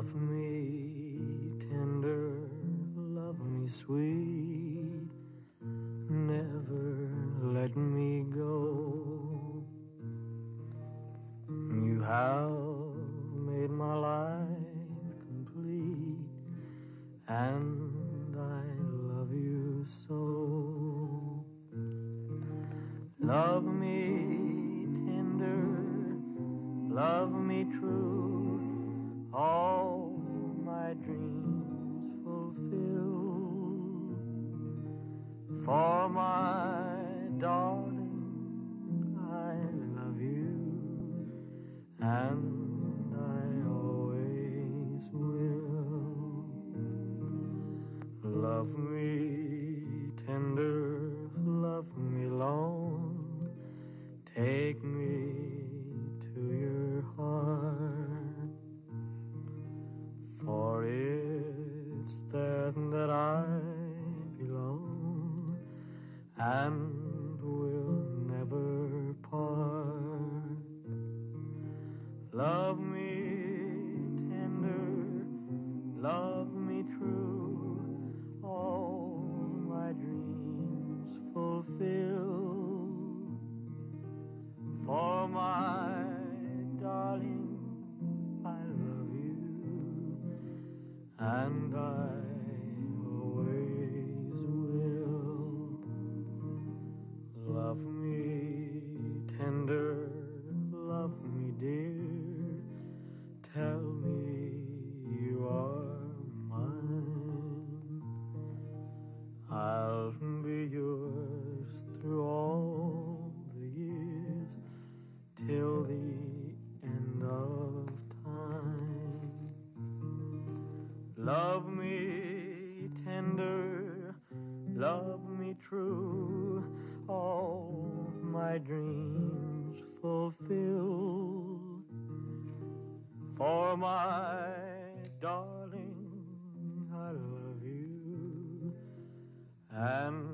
Love me tender, love me sweet, never let me go. You have made my life complete, and I love you so. Love me tender, love me true, For my darling, I love you, and I always will. Love me tender, love me long, take me to your heart. For it's there that and Love me tender, love me dear, tell me you are mine. I'll be yours through all the years till the end of time. Love me tender, love me true, my dreams fulfill. For my darling, I love you, and